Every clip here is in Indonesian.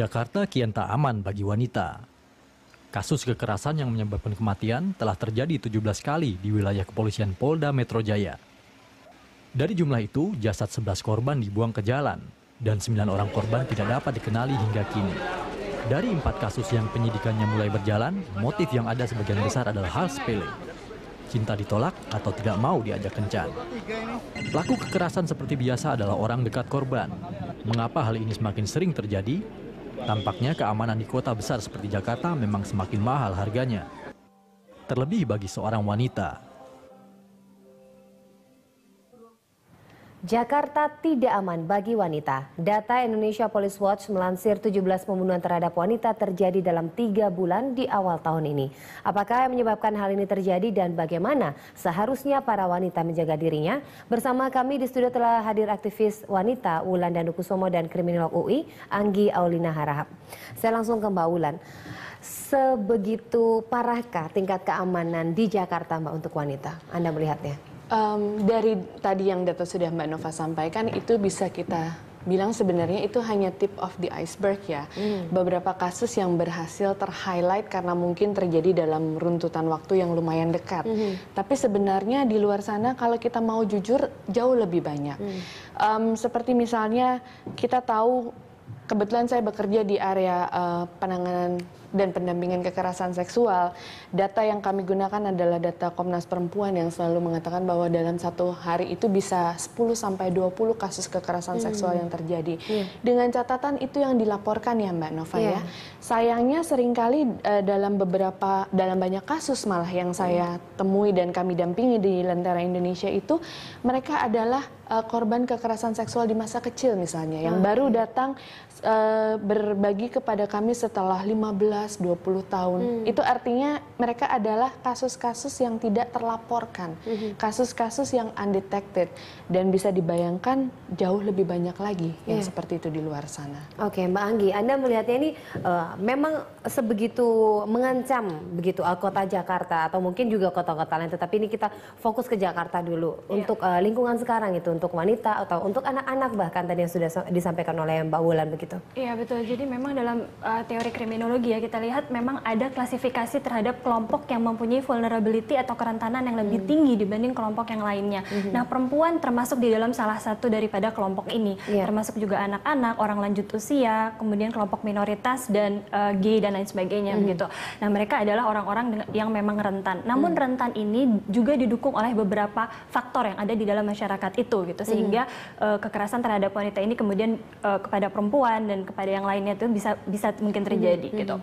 Jakarta kian tak aman bagi wanita. Kasus kekerasan yang menyebabkan kematian telah terjadi 17 kali di wilayah kepolisian Polda Metro Jaya. Dari jumlah itu, jasad 11 korban dibuang ke jalan dan 9 orang korban tidak dapat dikenali hingga kini. Dari empat kasus yang penyidikannya mulai berjalan, motif yang ada sebagian besar adalah hal sepele. Cinta ditolak atau tidak mau diajak kencan. Pelaku kekerasan seperti biasa adalah orang dekat korban. Mengapa hal ini semakin sering terjadi? Tampaknya keamanan di kota besar seperti Jakarta memang semakin mahal harganya. Terlebih bagi seorang wanita. Jakarta tidak aman bagi wanita. Data Indonesia Police Watch melansir 17 pembunuhan terhadap wanita terjadi dalam tiga bulan di awal tahun ini. Apakah yang menyebabkan hal ini terjadi dan bagaimana seharusnya para wanita menjaga dirinya? Bersama kami di studio telah hadir aktivis wanita Wulan Danukusomo dan kriminolog UI Anggi Aulina Harahap. Saya langsung ke Mbak Wulan. Sebegitu parahkah tingkat keamanan di Jakarta Mbak untuk wanita? Anda melihatnya? Um, dari tadi yang data sudah Mbak Nova sampaikan itu bisa kita bilang sebenarnya itu hanya tip of the iceberg ya. Hmm. Beberapa kasus yang berhasil terhighlight karena mungkin terjadi dalam runtutan waktu yang lumayan dekat. Hmm. Tapi sebenarnya di luar sana kalau kita mau jujur jauh lebih banyak. Hmm. Um, seperti misalnya kita tahu kebetulan saya bekerja di area uh, penanganan dan pendampingan kekerasan seksual, data yang kami gunakan adalah data Komnas Perempuan yang selalu mengatakan bahwa dalam satu hari itu bisa 10 sampai 20 kasus kekerasan hmm. seksual yang terjadi. Yeah. Dengan catatan itu yang dilaporkan ya Mbak Nova yeah. ya. Sayangnya sering kali uh, dalam beberapa dalam banyak kasus malah yang saya hmm. temui dan kami dampingi di Lentera Indonesia itu mereka adalah uh, korban kekerasan seksual di masa kecil misalnya yang ah, baru datang uh, berbagi kepada kami setelah 15 20 tahun. Hmm. Itu artinya mereka adalah kasus-kasus yang tidak terlaporkan, hmm. kasus-kasus yang undetected dan bisa dibayangkan jauh lebih banyak lagi yeah. yang iya. seperti itu di luar sana. Oke, Mbak Anggi, Anda melihatnya ini uh, memang sebegitu mengancam begitu uh, kota Jakarta atau mungkin juga kota-kota lain, tetapi ini kita fokus ke Jakarta dulu yeah. untuk uh, lingkungan sekarang itu untuk wanita atau untuk anak-anak bahkan tadi yang sudah disampaikan oleh Mbak Wulan begitu. Iya betul. Jadi memang dalam uh, teori kriminologi ya kita lihat memang ada klasifikasi terhadap kelompok yang mempunyai vulnerability atau kerentanan yang lebih hmm. tinggi dibanding kelompok yang lainnya. Hmm. Nah, perempuan termasuk di dalam salah satu daripada kelompok ini, yeah. termasuk juga anak-anak, orang lanjut usia, kemudian kelompok minoritas dan uh, gay dan lain sebagainya hmm. gitu. Nah, mereka adalah orang-orang yang memang rentan. Namun hmm. rentan ini juga didukung oleh beberapa faktor yang ada di dalam masyarakat itu gitu sehingga hmm. uh, kekerasan terhadap wanita ini kemudian uh, kepada perempuan dan kepada yang lainnya itu bisa bisa mungkin terjadi hmm. gitu.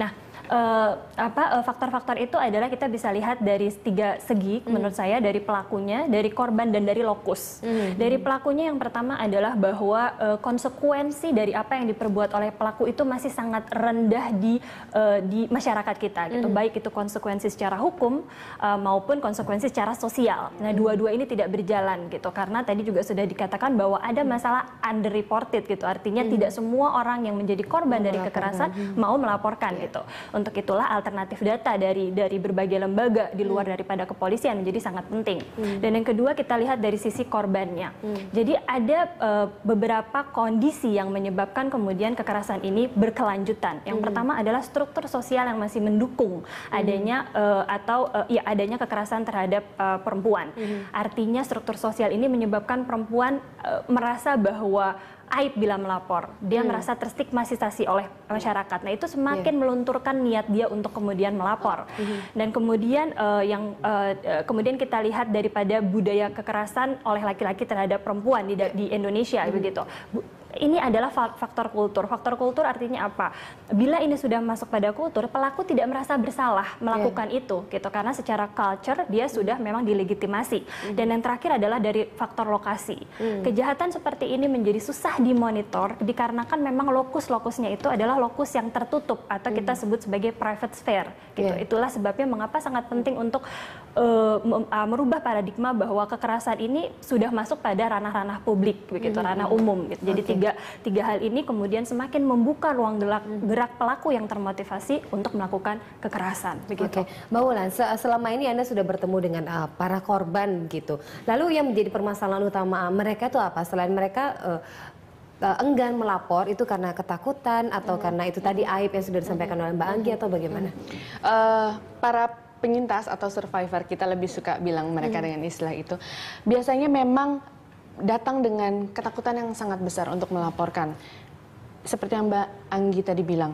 Nah, uh, apa uh, faktor-faktor itu adalah kita bisa lihat dari tiga segi mm. menurut saya dari pelakunya, dari korban dan dari lokus. Mm. Dari pelakunya yang pertama adalah bahwa uh, konsekuensi dari apa yang diperbuat oleh pelaku itu masih sangat rendah di uh, di masyarakat kita gitu. Mm. Baik itu konsekuensi secara hukum uh, maupun konsekuensi secara sosial. Nah, mm. dua-dua ini tidak berjalan gitu karena tadi juga sudah dikatakan bahwa ada masalah underreported gitu. Artinya mm. tidak semua orang yang menjadi korban dari kekerasan mau melaporkan yeah. gitu untuk itulah alternatif data dari dari berbagai lembaga di luar hmm. daripada kepolisian menjadi sangat penting. Hmm. Dan yang kedua kita lihat dari sisi korbannya. Hmm. Jadi ada uh, beberapa kondisi yang menyebabkan kemudian kekerasan ini berkelanjutan. Yang hmm. pertama adalah struktur sosial yang masih mendukung hmm. adanya uh, atau uh, ya adanya kekerasan terhadap uh, perempuan. Hmm. Artinya struktur sosial ini menyebabkan perempuan uh, merasa bahwa aib bila melapor. Dia hmm. merasa terstigmatisasi oleh masyarakat. Nah, itu semakin yeah. melunturkan niat dia untuk kemudian melapor. Hmm. Dan kemudian uh, yang uh, kemudian kita lihat daripada budaya kekerasan oleh laki-laki terhadap perempuan di, di Indonesia hmm. begitu ini adalah faktor kultur. Faktor kultur artinya apa? Bila ini sudah masuk pada kultur, pelaku tidak merasa bersalah melakukan yeah. itu, gitu. Karena secara culture dia sudah memang dilegitimasi. Mm. Dan yang terakhir adalah dari faktor lokasi. Mm. Kejahatan seperti ini menjadi susah dimonitor dikarenakan memang lokus-lokusnya itu adalah lokus yang tertutup atau mm. kita sebut sebagai private sphere. Gitu. Yeah. Itulah sebabnya mengapa sangat penting untuk uh, merubah paradigma bahwa kekerasan ini sudah masuk pada ranah-ranah publik, begitu, mm. ranah umum. Gitu. Jadi okay. tiga tiga hal ini kemudian semakin membuka ruang gerak, mm. gerak pelaku yang termotivasi untuk melakukan kekerasan. Begitu. Okay. Mbak Wulan, selama ini Anda sudah bertemu dengan uh, para korban gitu. Lalu yang menjadi permasalahan utama mereka itu apa? Selain mereka uh, uh, enggan melapor itu karena ketakutan atau karena itu tadi aib yang sudah disampaikan oleh Mbak Anggi atau bagaimana? Uh, para penyintas atau survivor kita lebih suka bilang mereka hmm. dengan istilah itu biasanya memang datang dengan ketakutan yang sangat besar untuk melaporkan seperti yang Mbak Anggi tadi bilang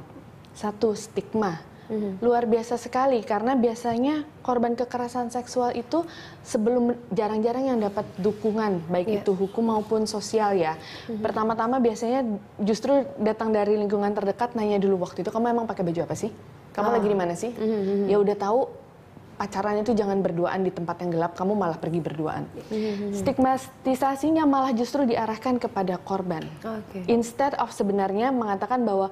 satu stigma hmm luar biasa sekali karena biasanya korban kekerasan seksual itu sebelum jarang-jarang yang dapat dukungan baik yeah. itu hukum maupun sosial ya. Mm-hmm. Pertama-tama biasanya justru datang dari lingkungan terdekat nanya dulu waktu itu kamu emang pakai baju apa sih? Kamu oh. lagi di mana sih? Mm-hmm. Ya udah tahu pacaran itu jangan berduaan di tempat yang gelap, kamu malah pergi berduaan. Mm-hmm. Stigmatisasinya malah justru diarahkan kepada korban. Okay. Instead of sebenarnya mengatakan bahwa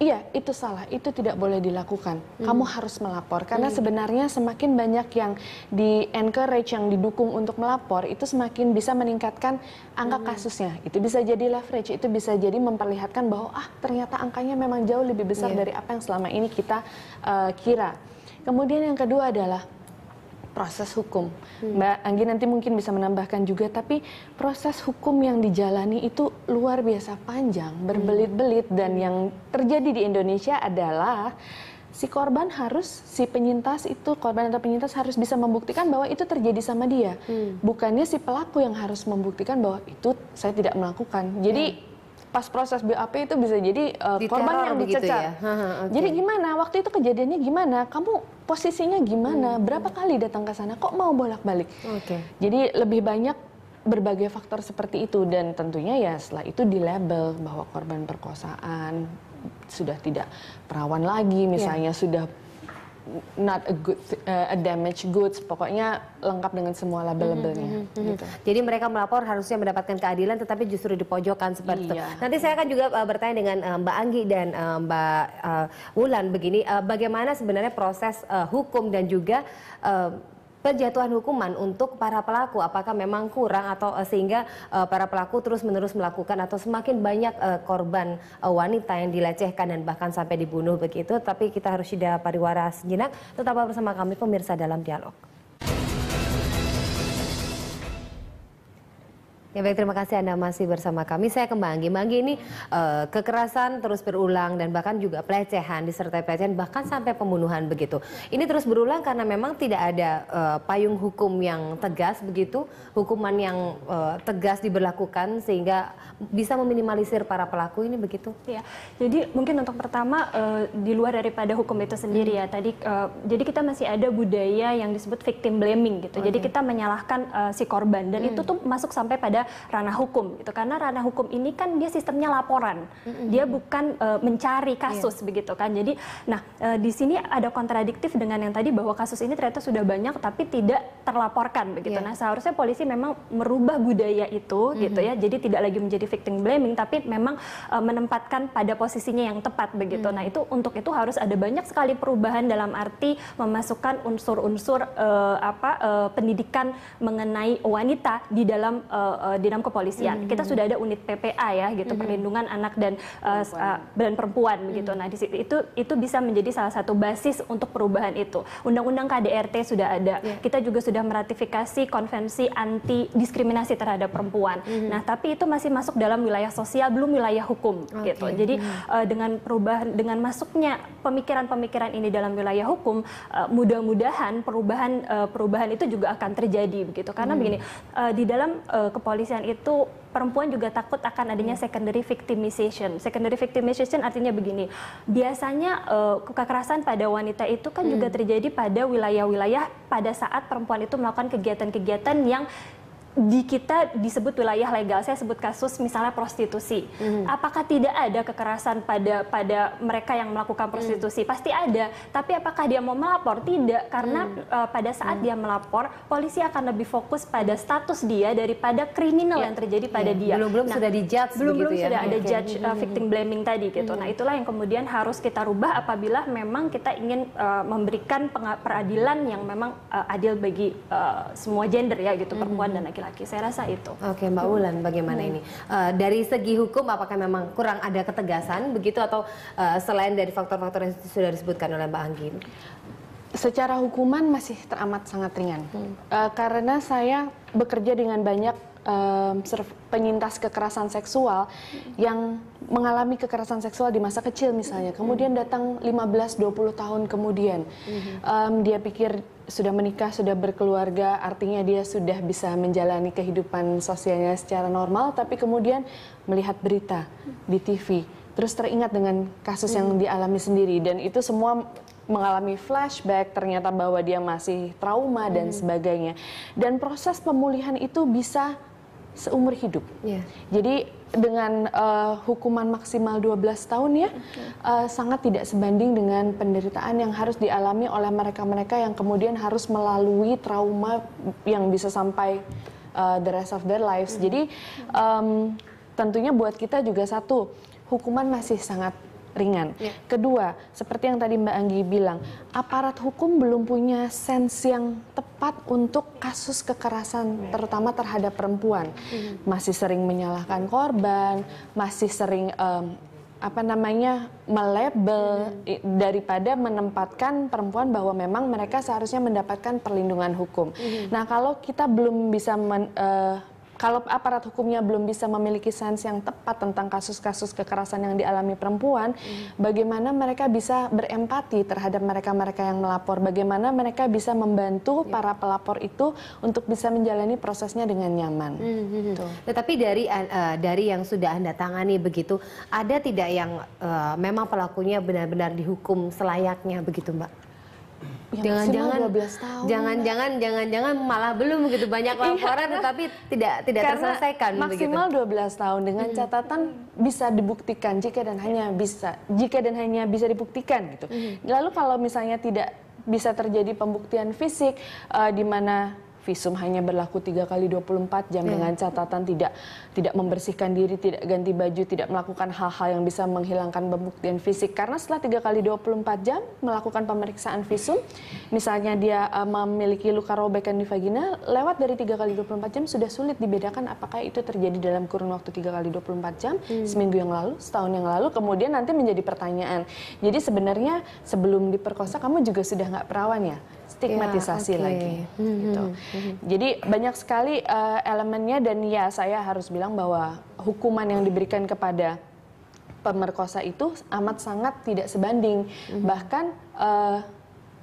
iya itu salah, itu tidak boleh dilakukan. Mm. Kamu harus melapor karena mm. sebenarnya semakin banyak yang di encourage yang didukung untuk melapor itu semakin bisa meningkatkan angka mm. kasusnya. Itu bisa jadi leverage, itu bisa jadi memperlihatkan bahwa ah ternyata angkanya memang jauh lebih besar yeah. dari apa yang selama ini kita uh, kira. Kemudian yang kedua adalah proses hukum. Hmm. Mbak Anggi nanti mungkin bisa menambahkan juga, tapi proses hukum yang dijalani itu luar biasa panjang, berbelit-belit, dan hmm. yang terjadi di Indonesia adalah si korban harus, si penyintas itu, korban atau penyintas harus bisa membuktikan bahwa itu terjadi sama dia. Hmm. Bukannya si pelaku yang harus membuktikan bahwa itu saya tidak melakukan. Jadi hmm pas proses BAP itu bisa jadi uh, korban yang dicecar. Ya? okay. Jadi gimana? Waktu itu kejadiannya gimana? Kamu posisinya gimana? Hmm. Berapa kali datang ke sana? Kok mau bolak-balik? Okay. Jadi lebih banyak berbagai faktor seperti itu dan tentunya ya setelah itu di label bahwa korban perkosaan sudah tidak perawan lagi misalnya yeah. sudah not a good uh, a damaged goods pokoknya lengkap dengan semua label-labelnya mm -hmm. gitu. Jadi mereka melapor harusnya mendapatkan keadilan tetapi justru dipojokkan seperti iya. itu. Nanti saya akan juga uh, bertanya dengan uh, Mbak Anggi dan uh, Mbak uh, Wulan begini uh, bagaimana sebenarnya proses uh, hukum dan juga uh, penjatuhan hukuman untuk para pelaku? Apakah memang kurang atau uh, sehingga uh, para pelaku terus-menerus melakukan atau semakin banyak uh, korban wanita yang dilecehkan dan bahkan sampai dibunuh begitu? Tapi kita harus jeda pariwara sejenak. Tetaplah bersama kami pemirsa dalam dialog. Ya baik, terima kasih Anda masih bersama kami. Saya ke Mbak Anggi. Mbak Anggi ini uh, kekerasan terus berulang dan bahkan juga pelecehan, disertai pelecehan bahkan sampai pembunuhan begitu. Ini terus berulang karena memang tidak ada uh, payung hukum yang tegas begitu, hukuman yang uh, tegas diberlakukan sehingga bisa meminimalisir para pelaku ini begitu. Ya, jadi mungkin untuk pertama uh, di luar daripada hukum itu sendiri hmm. ya tadi, uh, jadi kita masih ada budaya yang disebut victim blaming gitu. Okay. Jadi kita menyalahkan uh, si korban dan hmm. itu tuh masuk sampai pada ranah hukum gitu karena ranah hukum ini kan dia sistemnya laporan mm-hmm. dia bukan uh, mencari kasus yeah. begitu kan jadi nah uh, di sini ada kontradiktif dengan yang tadi bahwa kasus ini ternyata sudah banyak tapi tidak terlaporkan begitu yeah. nah seharusnya polisi memang merubah budaya itu mm-hmm. gitu ya jadi tidak lagi menjadi victim blaming tapi memang uh, menempatkan pada posisinya yang tepat begitu mm-hmm. nah itu untuk itu harus ada banyak sekali perubahan dalam arti memasukkan unsur-unsur uh, apa uh, pendidikan mengenai wanita di dalam uh, uh, di dalam kepolisian. Mm-hmm. Kita sudah ada unit PPA ya gitu mm-hmm. perlindungan anak dan uh, perempuan. uh, dan perempuan mm-hmm. begitu. Nah, di situ itu itu bisa menjadi salah satu basis untuk perubahan itu. Undang-undang KDRT sudah ada. Yeah. Kita juga sudah meratifikasi konvensi anti diskriminasi terhadap perempuan. Mm-hmm. Nah, tapi itu masih masuk dalam wilayah sosial belum wilayah hukum okay. gitu. Jadi mm-hmm. uh, dengan perubahan dengan masuknya pemikiran-pemikiran ini dalam wilayah hukum uh, mudah-mudahan perubahan uh, perubahan itu juga akan terjadi begitu. Karena mm-hmm. begini, uh, di dalam uh, kepolisian kepolisian itu perempuan juga takut akan adanya secondary victimization. Secondary victimization artinya begini, biasanya uh, kekerasan pada wanita itu kan hmm. juga terjadi pada wilayah-wilayah pada saat perempuan itu melakukan kegiatan-kegiatan yang di kita disebut wilayah legal. Saya sebut kasus misalnya prostitusi. Mm. Apakah tidak ada kekerasan pada pada mereka yang melakukan prostitusi? Mm. Pasti ada. Tapi apakah dia mau melapor? Tidak, karena mm. uh, pada saat mm. dia melapor, polisi akan lebih fokus pada status dia daripada kriminal yeah. yang terjadi pada yeah. dia. Belum belum nah, sudah dijudge belum belum ya? sudah ada judge uh, victim blaming tadi gitu. Mm. Nah itulah yang kemudian harus kita rubah apabila memang kita ingin uh, memberikan peradilan yang memang uh, adil bagi uh, semua gender ya gitu, mm. perempuan dan laki-laki laki-laki. Saya rasa itu. Oke, Mbak Wulan, bagaimana hmm. ini? Uh, dari segi hukum, apakah memang kurang ada ketegasan begitu atau uh, selain dari faktor-faktor yang sudah disebutkan oleh Mbak Anggi? Secara hukuman masih teramat sangat ringan, hmm. uh, karena saya bekerja dengan banyak um, penyintas kekerasan seksual yang mengalami kekerasan seksual di masa kecil misalnya, kemudian datang 15-20 tahun kemudian, um, dia pikir sudah menikah, sudah berkeluarga, artinya dia sudah bisa menjalani kehidupan sosialnya secara normal, tapi kemudian melihat berita di TV, terus teringat dengan kasus yang dialami sendiri, dan itu semua mengalami flashback, ternyata bahwa dia masih trauma dan sebagainya. Dan proses pemulihan itu bisa seumur hidup. Yeah. Jadi dengan uh, hukuman maksimal 12 tahun ya okay. uh, eh, sangat tidak sebanding dengan penderitaan yang harus dialami oleh mereka-mereka yang kemudian harus melalui trauma yang bisa sampai uh, the rest of their lives. Mm. Jadi um, tentunya buat kita juga satu hukuman masih sangat ringan. Yeah. Kedua, seperti yang tadi Mbak Anggi bilang, aparat hukum belum punya sense yang tepat untuk kasus kekerasan, terutama terhadap perempuan. Mm. Masih sering menyalahkan korban, masih sering um, apa namanya melabel hmm. daripada menempatkan perempuan bahwa memang mereka seharusnya mendapatkan perlindungan hukum. Hmm. Nah kalau kita belum bisa men, uh, kalau aparat hukumnya belum bisa memiliki sense yang tepat tentang kasus-kasus kekerasan yang dialami perempuan, hmm. bagaimana mereka bisa berempati terhadap mereka-mereka yang melapor? Bagaimana mereka bisa membantu ya. para pelapor itu untuk bisa menjalani prosesnya dengan nyaman? Hmm. hmm, hmm. Tetapi dari uh, dari yang sudah anda tangani begitu, ada tidak yang uh, memang pelakunya benar-benar dihukum selayaknya begitu, Mbak? Jangan-jangan jangan-jangan jangan-jangan malah belum begitu banyak iya. laporan tetapi tidak tidak Karena terselesaikan maksimal begitu. 12 tahun dengan hmm. catatan bisa dibuktikan jika dan hanya bisa jika dan hanya bisa dibuktikan gitu. Hmm. Lalu kalau misalnya tidak bisa terjadi pembuktian fisik uh, di mana visum hanya berlaku tiga kali 24 jam yeah. dengan catatan tidak tidak membersihkan diri, tidak ganti baju, tidak melakukan hal-hal yang bisa menghilangkan pembuktian fisik. Karena setelah tiga kali 24 jam melakukan pemeriksaan visum, misalnya dia uh, memiliki luka robekan di vagina, lewat dari tiga kali 24 jam sudah sulit dibedakan apakah itu terjadi dalam kurun waktu tiga kali 24 jam, hmm. seminggu yang lalu, setahun yang lalu, kemudian nanti menjadi pertanyaan. Jadi sebenarnya sebelum diperkosa kamu juga sudah nggak perawan ya? Stigmatisasi ya, okay. lagi hmm, gitu. Hmm, hmm. Jadi banyak sekali uh, elemennya dan ya saya harus bilang bahwa hukuman yang diberikan kepada pemerkosa itu amat sangat tidak sebanding. Hmm. Bahkan uh,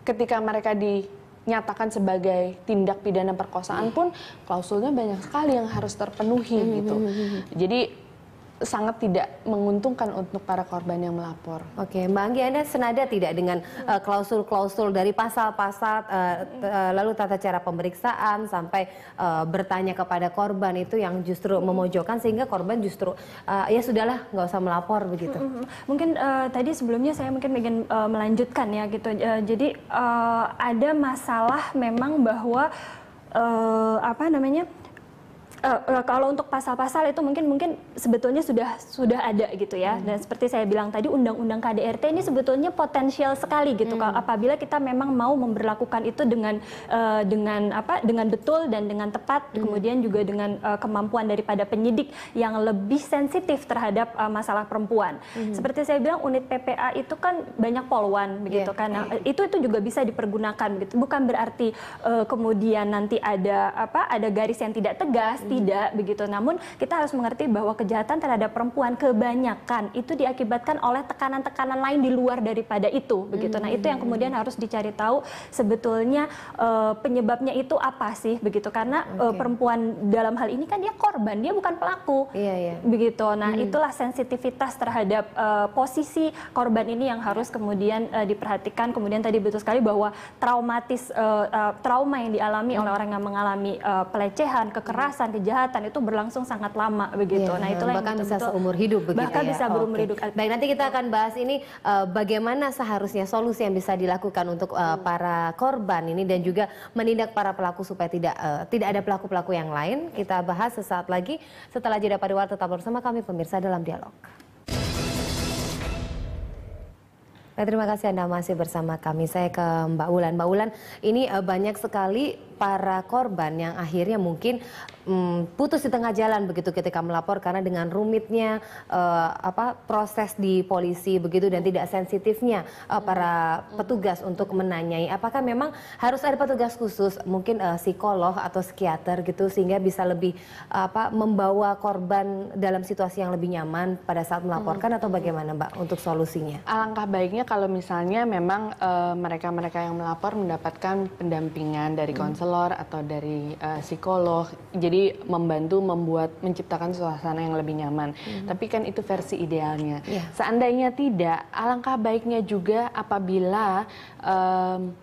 ketika mereka dinyatakan sebagai tindak pidana perkosaan pun klausulnya banyak sekali yang harus terpenuhi hmm. gitu. Jadi sangat tidak menguntungkan untuk para korban yang melapor. Oke, Mbak Anggi, Anda senada tidak dengan uh, klausul-klausul dari pasal-pasal uh, uh, lalu tata cara pemeriksaan sampai uh, bertanya kepada korban itu yang justru memojokkan sehingga korban justru uh, ya sudahlah nggak usah melapor begitu. Mungkin uh, tadi sebelumnya saya mungkin ingin uh, melanjutkan ya gitu. Uh, jadi uh, ada masalah memang bahwa uh, apa namanya? Uh, kalau untuk pasal-pasal itu mungkin mungkin sebetulnya sudah sudah ada gitu ya. Hmm. Dan seperti saya bilang tadi undang-undang KDRT ini sebetulnya potensial sekali gitu. Hmm. apabila kita memang mau memperlakukan itu dengan uh, dengan apa? dengan betul dan dengan tepat, hmm. kemudian juga dengan uh, kemampuan daripada penyidik yang lebih sensitif terhadap uh, masalah perempuan. Hmm. Seperti saya bilang unit PPA itu kan banyak polwan begitu yeah. kan. Nah, itu itu juga bisa dipergunakan begitu. Bukan berarti uh, kemudian nanti ada apa? ada garis yang tidak tegas, hmm tidak begitu. Namun kita harus mengerti bahwa kejahatan terhadap perempuan kebanyakan itu diakibatkan oleh tekanan-tekanan lain di luar daripada itu begitu. Nah, itu yang hmm. kemudian harus dicari tahu sebetulnya uh, penyebabnya itu apa sih begitu. Karena okay. uh, eh, perempuan dalam hal ini kan dia korban, dia bukan pelaku. Iya, iya. Begitu. Nah, hmm. itulah sensitivitas terhadap uh, posisi korban ini yang harus kemudian uh, diperhatikan. Kemudian tadi betul sekali bahwa traumatis uh, uh, trauma yang dialami hmm. oleh orang yang mengalami uh, pelecehan, kekerasan, kejahatan itu berlangsung sangat lama begitu. Yeah, nah, itulah bahkan yang bisa seumur hidup begitu bahkan ya. bisa berumur okay. hidup. Baik, nanti kita akan bahas ini uh, bagaimana seharusnya solusi yang bisa dilakukan untuk uh, para korban ini dan juga menindak para pelaku supaya tidak uh, tidak ada pelaku-pelaku yang lain. Kita bahas sesaat lagi setelah jeda pada waktu tetap bersama kami pemirsa dalam dialog. Nah, terima kasih Anda masih bersama kami. Saya ke Mbak Wulan. Mbak Wulan, ini uh, banyak sekali para korban yang akhirnya mungkin mm, putus di tengah jalan begitu ketika melapor karena dengan rumitnya uh, apa proses di polisi begitu dan tidak sensitifnya uh, para petugas untuk menanyai apakah memang harus ada petugas khusus mungkin uh, psikolog atau psikiater gitu sehingga bisa lebih uh, apa membawa korban dalam situasi yang lebih nyaman pada saat melaporkan atau bagaimana Mbak untuk solusinya? Alangkah baiknya kalau misalnya memang mereka-mereka uh, yang melapor mendapatkan pendampingan dari konselor atau dari uh, psikolog jadi membantu membuat menciptakan suasana yang lebih nyaman. Hmm. Tapi kan itu versi idealnya. Yeah. Seandainya tidak, alangkah baiknya juga apabila um,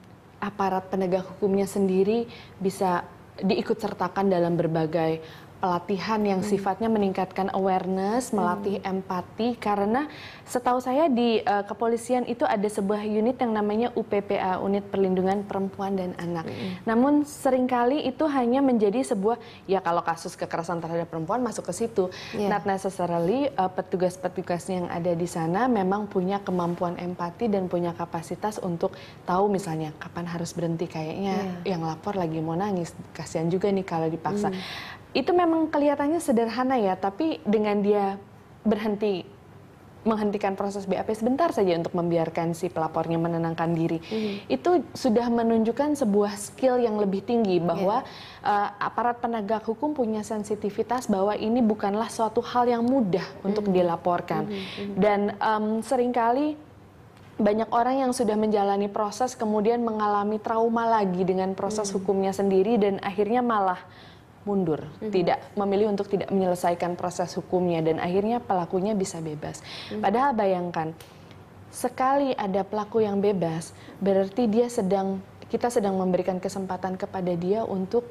aparat penegak hukumnya sendiri bisa diikut sertakan dalam berbagai pelatihan yang hmm. sifatnya meningkatkan awareness, melatih hmm. empati karena setahu saya di uh, kepolisian itu ada sebuah unit yang namanya UPPA, Unit Perlindungan Perempuan dan Anak. Hmm. Namun sering kali itu hanya menjadi sebuah ya kalau kasus kekerasan terhadap perempuan masuk ke situ. Yeah. Not necessarily uh, petugas-petugas yang ada di sana memang punya kemampuan empati dan punya kapasitas untuk tahu misalnya kapan harus berhenti kayaknya yeah. yang lapor lagi mau nangis. Kasihan juga nih kalau dipaksa. Hmm itu memang kelihatannya sederhana ya, tapi dengan dia berhenti menghentikan proses BAP sebentar saja untuk membiarkan si pelapornya menenangkan diri, mm. itu sudah menunjukkan sebuah skill yang lebih tinggi bahwa yeah. uh, aparat penegak hukum punya sensitivitas bahwa ini bukanlah suatu hal yang mudah mm. untuk hmm. dilaporkan mm -hmm. dan um, sering kali banyak orang yang sudah menjalani proses kemudian mengalami trauma lagi dengan proses mm. hukumnya sendiri dan akhirnya malah mundur, mm-hmm. tidak memilih untuk tidak menyelesaikan proses hukumnya dan akhirnya pelakunya bisa bebas. Mm-hmm. Padahal bayangkan sekali ada pelaku yang bebas, berarti dia sedang kita sedang memberikan kesempatan kepada dia untuk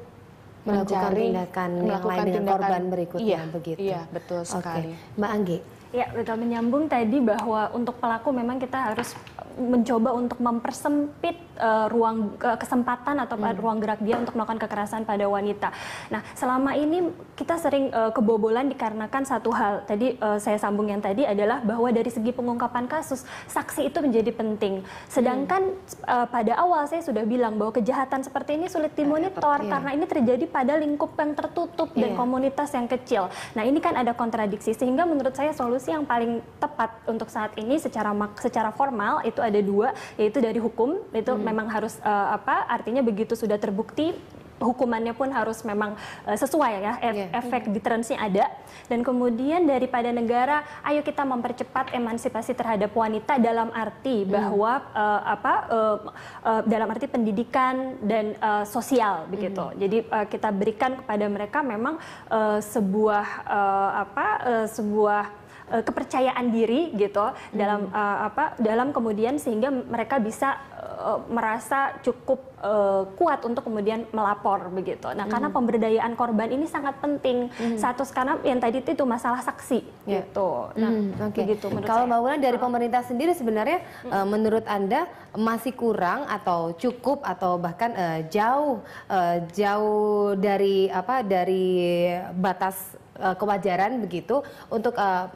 melakukan mencari, tindakan melakukan yang lain tindakan, korban berikutnya iya, begitu. Iya, betul sekali. Okay. Mbak Anggi. Ya, betul menyambung tadi bahwa untuk pelaku memang kita harus mencoba untuk mempersempit uh, ruang uh, kesempatan atau hmm. ruang gerak dia untuk melakukan kekerasan pada wanita. Nah, selama ini kita sering uh, kebobolan dikarenakan satu hal. Tadi uh, saya sambung yang tadi adalah bahwa dari segi pengungkapan kasus, saksi itu menjadi penting. Sedangkan hmm. uh, pada awal saya sudah bilang bahwa kejahatan seperti ini sulit dimonitor yeah. karena ini terjadi pada lingkup yang tertutup yeah. dan iya. komunitas yang kecil. Nah, ini kan ada kontradiksi sehingga menurut saya solusi yang paling tepat untuk saat ini secara secara formal itu ada dua yaitu dari hukum itu hmm. memang harus uh, apa artinya begitu sudah terbukti hukumannya pun harus memang uh, sesuai ya yeah. efek deterrensnya ada dan kemudian daripada negara ayo kita mempercepat emansipasi terhadap wanita dalam arti hmm. bahwa uh, apa uh, uh, dalam arti pendidikan dan uh, sosial begitu hmm. jadi uh, kita berikan kepada mereka memang uh, sebuah uh, apa uh, sebuah uh, kepercayaan diri gitu hmm. dalam uh, apa dalam kemudian sehingga mereka bisa uh, merasa cukup uh, kuat untuk kemudian melapor begitu. Nah, hmm. karena pemberdayaan korban ini sangat penting. Hmm. Satu karena yang tadi itu masalah saksi yeah. gitu. Nah, hmm, okay. begitu Kalau Mbak Wulan dari pemerintah sendiri sebenarnya hmm. uh, menurut Anda masih kurang atau cukup atau bahkan uh, jauh uh, jauh dari apa dari batas uh, kewajaran begitu untuk uh,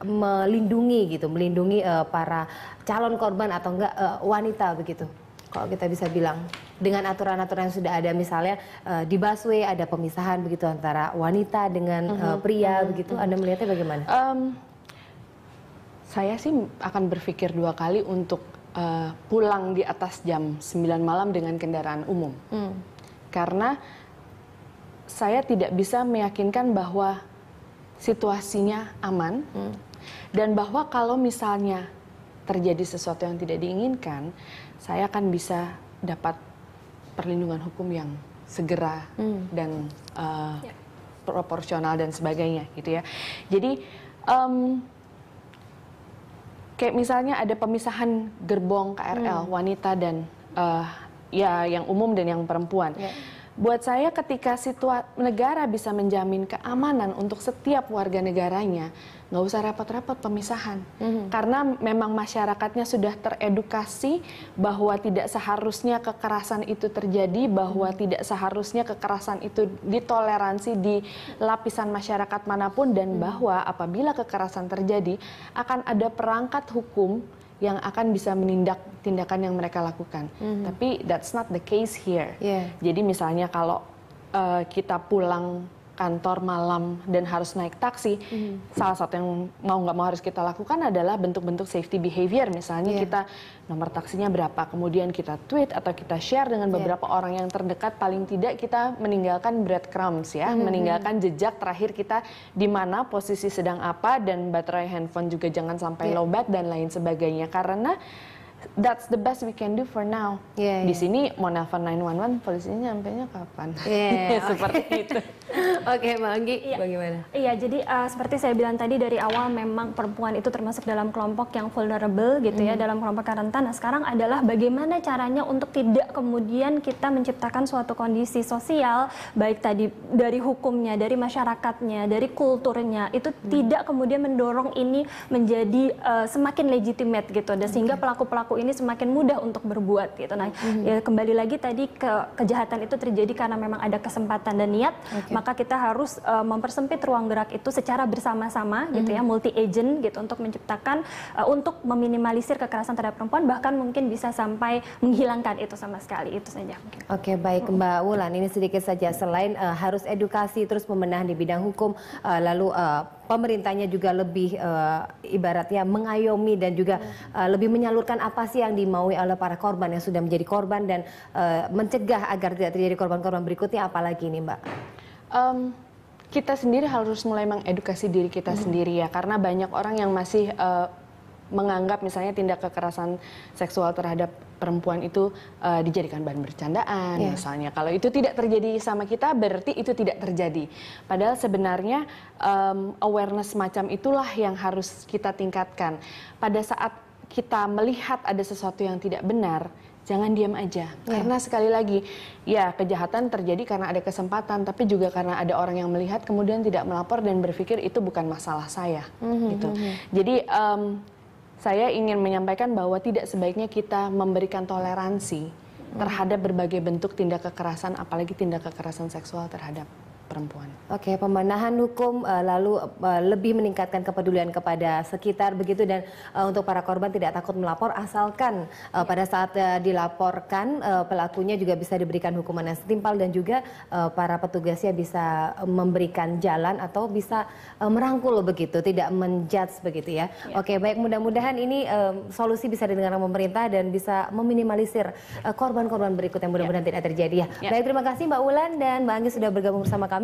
melindungi gitu, melindungi uh, para calon korban atau enggak uh, wanita begitu. Kalau kita bisa bilang dengan aturan-aturan yang sudah ada misalnya uh, di busway ada pemisahan begitu antara wanita dengan uh, uh, pria uh begitu. Anda melihatnya bagaimana? Um, saya sih akan berpikir dua kali untuk uh, pulang di atas jam 9 malam dengan kendaraan umum. Hmm. Karena saya tidak bisa meyakinkan bahwa situasinya aman. Hmm dan bahwa kalau misalnya terjadi sesuatu yang tidak diinginkan, saya akan bisa dapat perlindungan hukum yang segera hmm. dan uh, ya. proporsional dan sebagainya gitu ya. Jadi um, kayak misalnya ada pemisahan gerbong KRL hmm. wanita dan uh, ya yang umum dan yang perempuan. Ya buat saya ketika situasi negara bisa menjamin keamanan untuk setiap warga negaranya, nggak usah repot-repot pemisahan. Mm-hmm. Karena memang masyarakatnya sudah teredukasi bahwa tidak seharusnya kekerasan itu terjadi, bahwa mm-hmm. tidak seharusnya kekerasan itu ditoleransi di lapisan masyarakat mana pun dan mm-hmm. bahwa apabila kekerasan terjadi akan ada perangkat hukum yang akan bisa menindak tindakan yang mereka lakukan. Tapi that's not the case here. Yeah. Jadi misalnya kalau uh, kita pulang kantor malam dan harus naik taksi, salah satu yang mau nggak mau harus kita lakukan adalah bentuk-bentuk safety behavior. Misalnya Yeah. kita nomor taksinya berapa, kemudian kita tweet atau kita share dengan Yeah. beberapa orang yang terdekat. Paling tidak kita meninggalkan breadcrumbs ya, meninggalkan jejak terakhir kita di mana posisi sedang apa dan baterai handphone juga jangan sampai Yeah. lowbat dan lain sebagainya. Karena that's the best we can do for now. Yeah, Di yeah. sini mau nelfon 911 polisinya nyampainya kapan? Yeah, Seperti itu. Oke, Mbak Anggi, Iya. bagaimana? Iya, jadi uh, seperti saya bilang tadi dari awal memang perempuan itu termasuk dalam kelompok yang vulnerable gitu ya, dalam kelompok rentan. Nah, sekarang adalah bagaimana caranya untuk tidak kemudian kita menciptakan suatu kondisi sosial baik tadi dari hukumnya, dari masyarakatnya, dari kulturnya itu tidak kemudian mendorong ini menjadi uh, semakin legitimate gitu dan sehingga pelaku-pelaku ini semakin mudah untuk berbuat gitu. Nah, ya kembali lagi tadi ke kejahatan itu terjadi karena memang ada kesempatan dan niat, maka kita harus uh, mempersempit ruang gerak itu secara bersama-sama gitu ya, multi agent gitu untuk menciptakan uh, untuk meminimalisir kekerasan terhadap perempuan bahkan mungkin bisa sampai menghilangkan itu sama sekali. Itu saja. Oke baik Mbak Wulan ini sedikit saja selain eh, harus edukasi terus pembenahan di bidang hukum eh, lalu eh, pemerintahnya juga lebih eh, ibaratnya mengayomi dan juga eh, lebih menyalurkan apa sih yang dimaui oleh para korban yang sudah menjadi korban dan eh, mencegah agar tidak terjadi korban-korban berikutnya apalagi ini Mbak? Em, kita sendiri harus mulai mengedukasi diri kita sendiri ya karena banyak orang yang masih eh, menganggap misalnya tindak kekerasan seksual terhadap perempuan itu eh, dijadikan bahan bercandaan. Iya. misalnya kalau itu tidak terjadi sama kita berarti itu tidak terjadi. Padahal sebenarnya em, awareness macam itulah yang harus kita tingkatkan. Pada saat kita melihat ada sesuatu yang tidak benar jangan diam aja. Karena sekali lagi ya kejahatan terjadi karena ada kesempatan tapi juga karena ada orang yang melihat kemudian tidak melapor dan berpikir itu bukan masalah saya gitu. jadi em, saya ingin menyampaikan bahwa tidak sebaiknya kita memberikan toleransi terhadap berbagai bentuk tindak kekerasan apalagi tindak kekerasan seksual terhadap perempuan Oke, pembenahan hukum eh, lalu eh, lebih meningkatkan kepedulian kepada sekitar begitu dan eh, untuk para korban tidak takut melapor asalkan eh, pada saat dilaporkan pelakunya juga bisa diberikan hukuman yang setimpal dan juga para petugasnya bisa memberikan jalan atau bisa merangkul begitu, tidak menjudge begitu ya. Oke, baik mudah-mudahan ini solusi bisa didengarkan pemerintah dan bisa meminimalisir korban-korban berikut yang mudah-mudahan tidak terjadi ya. Ya. Baik, terima kasih Mbak Wulan dan Mbak Anggi sudah bergabung bersama kami